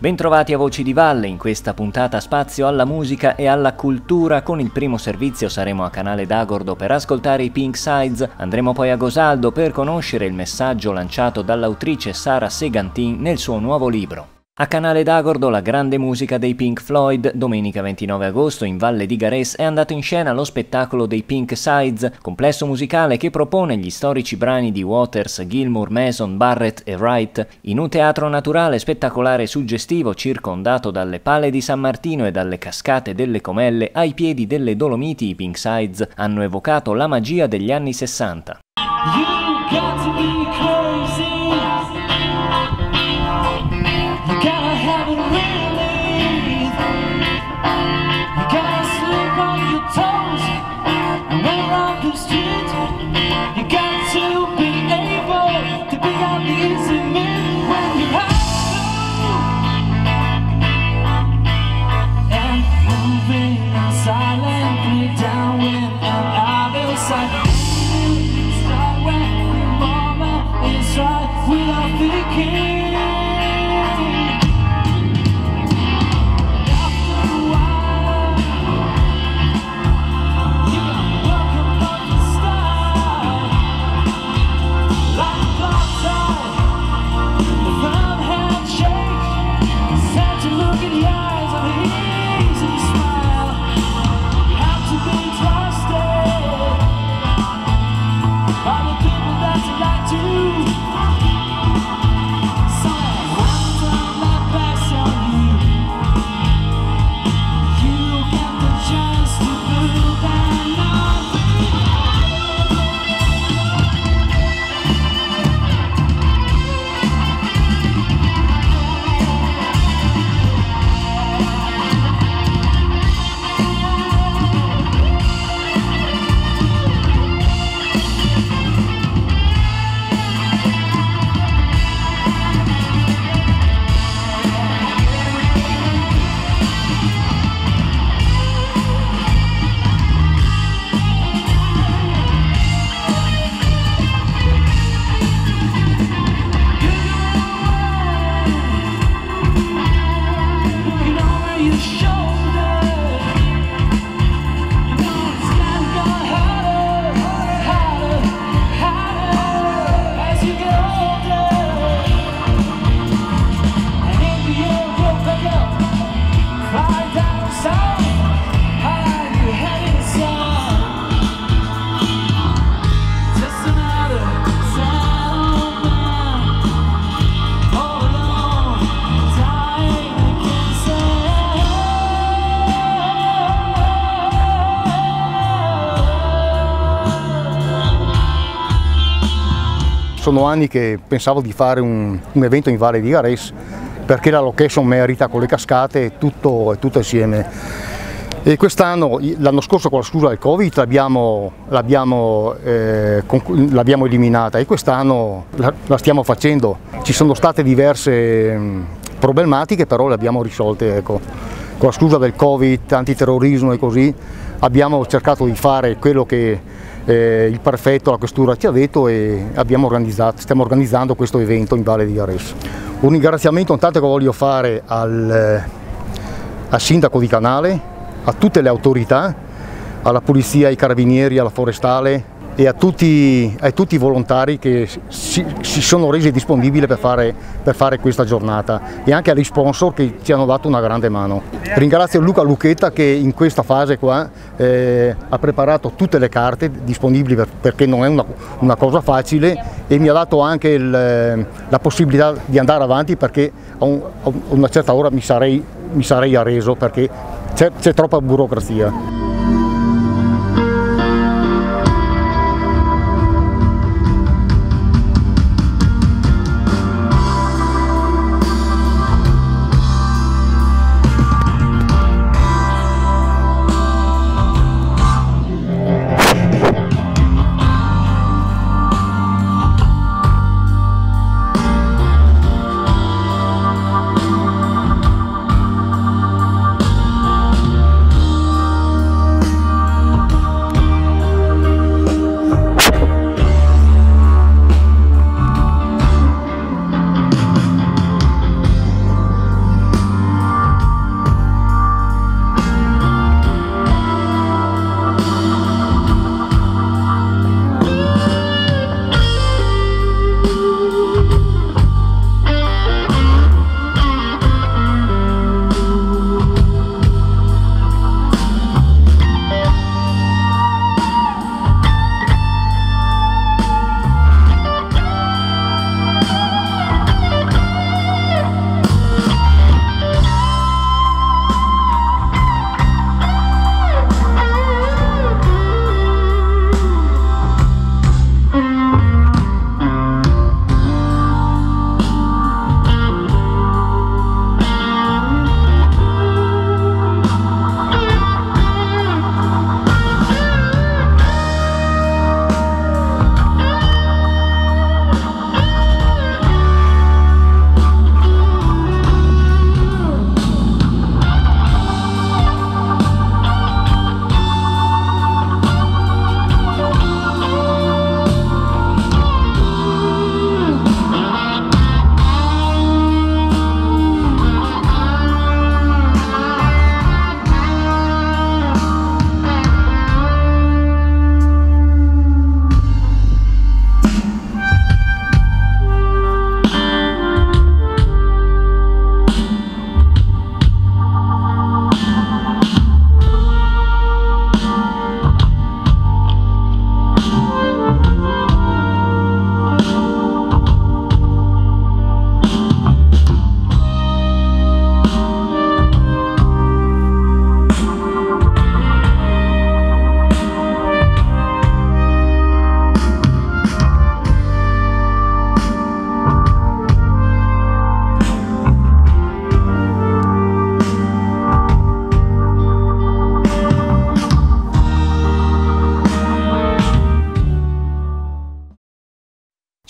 Bentrovati a Voci di Valle, in questa puntata spazio alla musica e alla cultura. Con il primo servizio saremo a Canale d'Agordo per ascoltare i Pink Sides, andremo poi a Gosaldo per conoscere il messaggio lanciato dall'autrice Sara Segantin nel suo nuovo libro. A Canale d'Agordo la grande musica dei Pink Floyd, domenica 29 agosto in Valle di Gares è andato in scena lo spettacolo dei Pink Sides, complesso musicale che propone gli storici brani di Waters, Gilmour, Mason, Barrett e Wright. In un teatro naturale spettacolare e suggestivo circondato dalle pale di San Martino e dalle cascate delle Comelle ai piedi delle Dolomiti i Pink Sides hanno evocato la magia degli anni 60. gotta have it really. You gotta slip on your toes and run around the street. You got to be able to be on the easy men when you have to. And moving silently down an aisle side. Sono anni che pensavo di fare un, un evento in Valle di Gares perché la location merita con le cascate e tutto, tutto insieme. E quest'anno, l'anno scorso con la scusa del Covid l'abbiamo, eh, eliminata e quest'anno la, la, stiamo facendo. Ci sono state diverse mh, problematiche però le abbiamo risolte. Ecco. Con la scusa del Covid, antiterrorismo e così abbiamo cercato di fare quello che eh, il prefetto, la questura ci ha detto e organizzato, stiamo organizzando questo evento in Valle di Ares. Un ringraziamento intanto che voglio fare al, eh, al sindaco di Canale, a tutte le autorità, alla polizia, ai carabinieri, alla forestale, e a tutti, a tutti i volontari che si, si, sono resi disponibili per fare, per fare questa giornata e anche agli sponsor che ci hanno dato una grande mano. Ringrazio Luca Lucchetta che in questa fase qua eh, ha preparato tutte le carte disponibili per, perché non è una, una, cosa facile e mi ha dato anche il, la possibilità di andare avanti perché a, un, a una certa ora mi sarei, mi sarei arreso perché c'è troppa burocrazia.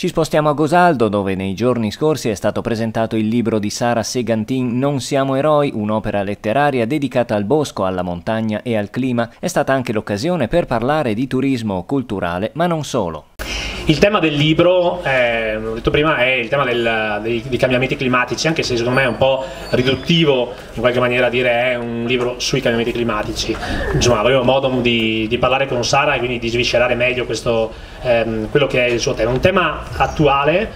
Ci spostiamo a Gosaldo dove nei giorni scorsi è stato presentato il libro di Sara Segantin Non siamo eroi, un'opera letteraria dedicata al bosco, alla montagna e al clima. È stata anche l'occasione per parlare di turismo culturale, ma non solo. Il tema del libro, eh, ho detto prima, è il tema del, dei, dei, cambiamenti climatici, anche se secondo me è un po' riduttivo in qualche maniera dire è un libro sui cambiamenti climatici. Insomma, avevo modo di, di parlare con Sara e quindi di sviscerare meglio questo, ehm, quello che è il suo tema. Un tema attuale,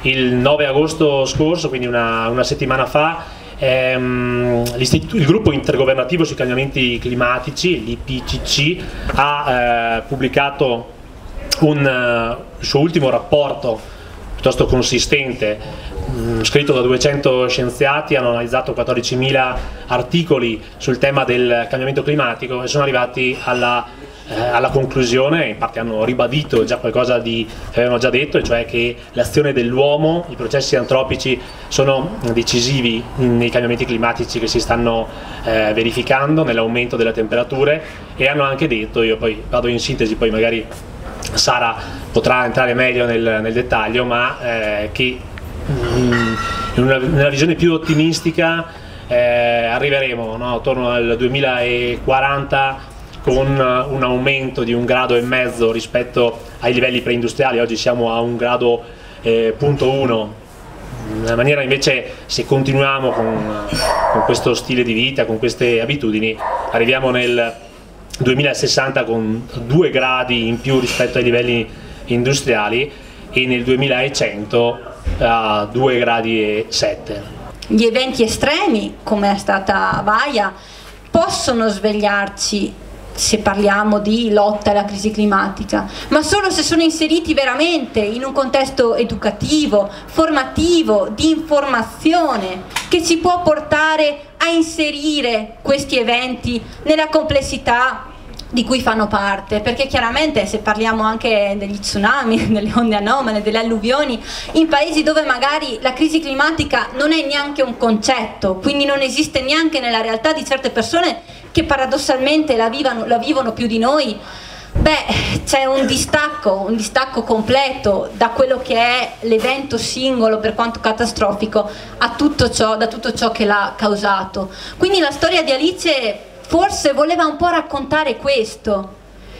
il 9 agosto scorso, quindi una, una settimana fa, ehm, il gruppo intergovernativo sui cambiamenti climatici, l'IPCC, ha eh, pubblicato un, il suo ultimo rapporto piuttosto consistente, mm, scritto da 200 scienziati, hanno analizzato 14.000 articoli sul tema del cambiamento climatico e sono arrivati alla, eh, alla conclusione, in parte hanno ribadito già qualcosa di, che avevano già detto, cioè che l'azione dell'uomo, i processi antropici sono decisivi nei cambiamenti climatici che si stanno eh, verificando, nell'aumento delle temperature e hanno anche detto, io poi vado in sintesi, poi magari Sara potrà entrare meglio nel, nel dettaglio, ma eh, che mm, in una, nella visione più ottimistica eh, arriveremo no, attorno al 2040 con un aumento di un grado e mezzo rispetto ai livelli preindustriali, oggi siamo a un grado eh, punto uno. Nella maniera invece se continuiamo con, con, questo stile di vita, con queste abitudini, arriviamo nel 2060 con 2 gradi in più rispetto ai livelli industriali e nel 2100 a 2 gradi e 7. Gli eventi estremi, come è stata Vaia, possono svegliarci se parliamo di lotta alla crisi climatica, ma solo se sono inseriti veramente in un contesto educativo, formativo, di informazione, che ci può portare a inserire questi eventi nella complessità di cui fanno parte, perché chiaramente se parliamo anche degli tsunami, delle onde anomale, delle alluvioni, in paesi dove magari la crisi climatica non è neanche un concetto, quindi non esiste neanche nella realtà di certe persone che paradossalmente la, vivano, la vivono più di noi, beh c'è un distacco, un distacco completo da quello che è l'evento singolo per quanto catastrofico a tutto ciò, da tutto ciò che l'ha causato. Quindi la storia di Alice forse voleva un po' raccontare questo,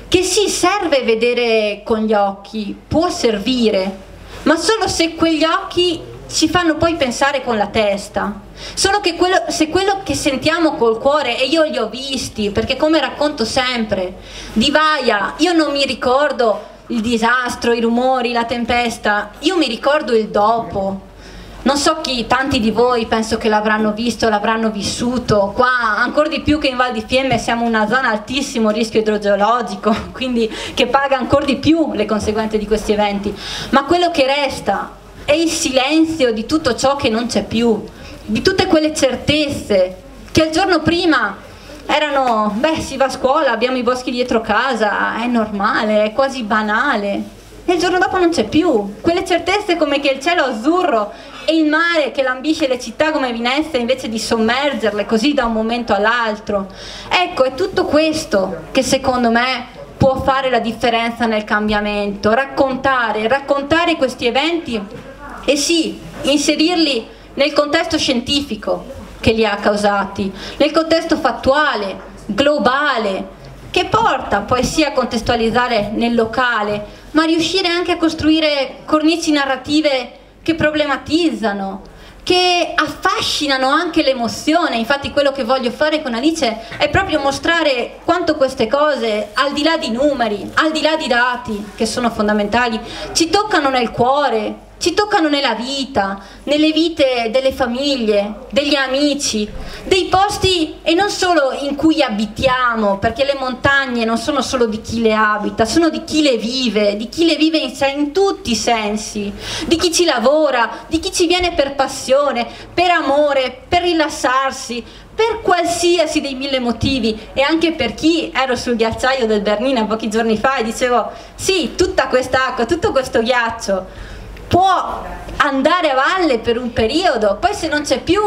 che sì, serve vedere con gli occhi, può servire, ma solo se quegli occhi ci fanno poi pensare con la testa. Solo che quello, se quello che sentiamo col cuore, e io li ho visti, perché come racconto sempre, di Vaia, io non mi ricordo il disastro, i rumori, la tempesta, io mi ricordo il dopo, non so chi, tanti di voi penso che l'avranno visto, l'avranno vissuto, qua ancora di più che in Val di Fiemme siamo una zona altissimo rischio idrogeologico, quindi che paga ancora di più le conseguenze di questi eventi, ma quello che resta è il silenzio di tutto ciò che non c'è più, di tutte quelle certezze che il giorno prima erano, beh si va a scuola, abbiamo i boschi dietro casa, è normale, è quasi banale, e il giorno dopo non c'è più, quelle certezze come che il cielo azzurro e il mare che lambisce le città come Venezia invece di sommergerle così da un momento all'altro. Ecco, è tutto questo che secondo me può fare la differenza nel cambiamento, raccontare, raccontare questi eventi e sì, inserirli nel contesto scientifico che li ha causati, nel contesto fattuale, globale, che porta poi sia a contestualizzare nel locale, ma riuscire anche a costruire cornici narrative che problematizzano, che affascinano anche l'emozione, infatti quello che voglio fare con Alice è proprio mostrare quanto queste cose, al di là di numeri, al di là di dati, che sono fondamentali, ci toccano nel cuore, ci toccano nella vita, nelle vite delle famiglie, degli amici, dei posti e non solo in cui abitiamo, perché le montagne non sono solo di chi le abita, sono di chi le vive, di chi le vive in, in tutti i sensi, di chi ci lavora, di chi ci viene per passione, per amore, per rilassarsi, per qualsiasi dei mille motivi. E anche per chi ero sul ghiacciaio del Bernina pochi giorni fa e dicevo sì, tutta questa acqua, tutto questo ghiaccio può andare a valle per un periodo, poi se non c'è più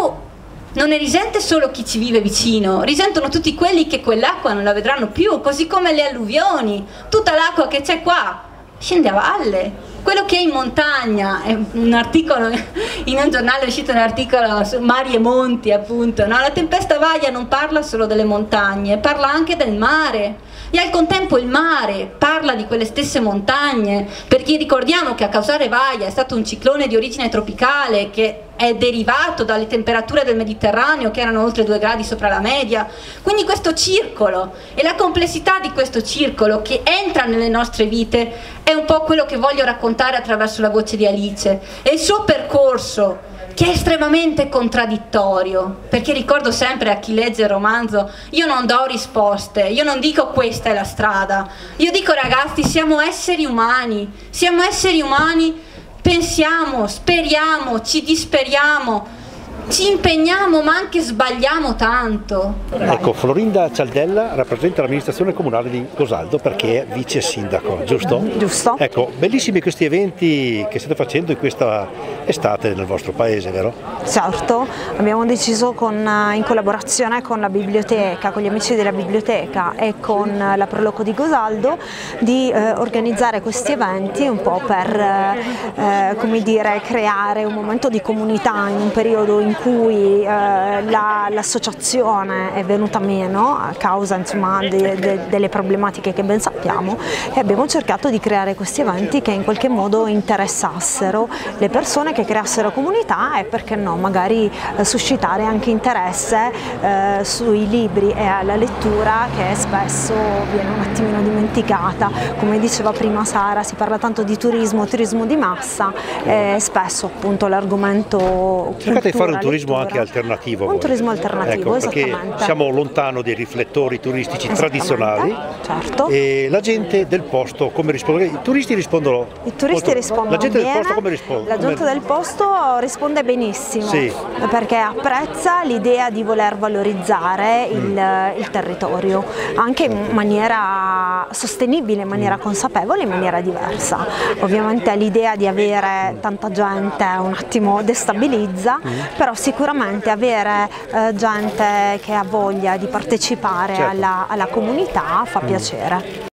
non ne risente solo chi ci vive vicino, risentono tutti quelli che quell'acqua non la vedranno più, così come le alluvioni, tutta l'acqua che c'è qua scende a valle. quello che è in montagna, è un articolo, in un giornale è uscito un articolo su mari e monti appunto, no? la tempesta Vaia non parla solo delle montagne, parla anche del mare e al contempo il mare parla di quelle stesse montagne, perché ricordiamo che a causare Vaia è stato un ciclone di origine tropicale che è derivato dalle temperature del Mediterraneo che erano oltre 2 gradi sopra la media. Quindi questo circolo e la complessità di questo circolo che entra nelle nostre vite è un po' quello che voglio raccontare attraverso la voce di Alice e il suo percorso che è estremamente contraddittorio, perché ricordo sempre a chi legge il romanzo, io non do risposte, io non dico questa è la strada, io dico ragazzi siamo esseri umani, siamo esseri umani, pensiamo, speriamo, ci disperiamo, ci impegniamo ma anche sbagliamo tanto. Ecco, Florinda Cialdella rappresenta l'amministrazione comunale di Cosaldo perché è vice sindaco, giusto? Giusto. Ecco, bellissimi questi eventi che state facendo in questa estate nel vostro paese, vero? Certo, abbiamo deciso con, in collaborazione con la biblioteca, con gli amici della biblioteca e con la Proloco di Cosaldo di eh, organizzare questi eventi un po' per eh, come dire, creare un momento di comunità in un periodo in cui eh, l'associazione la, è venuta meno a causa insomma, de, de, delle problematiche che ben sappiamo e abbiamo cercato di creare questi eventi che in qualche modo interessassero le persone, che creassero comunità e perché no magari eh, suscitare anche interesse eh, sui libri e alla lettura che spesso viene un attimino dimenticata. Come diceva prima Sara si parla tanto di turismo, turismo di massa e spesso appunto l'argomento Cercate di fare un turismo anche alternativo. Un turismo alternativo, ecco, perché siamo lontano dai riflettori turistici tradizionali certo. e la gente del posto come risponde? I turisti rispondono I turisti molto. rispondono La gente bene, del posto come risponde? La gente del posto risponde benissimo sì. perché apprezza l'idea di voler valorizzare il, mm. il territorio anche in maniera sostenibile, in maniera mm. consapevole, in maniera diversa. Ovviamente l'idea di avere tanta gente un attimo destabilizza, mm. però sicuramente avere eh, gente che ha voglia di partecipare certo. alla, alla, comunità fa mm. piacere.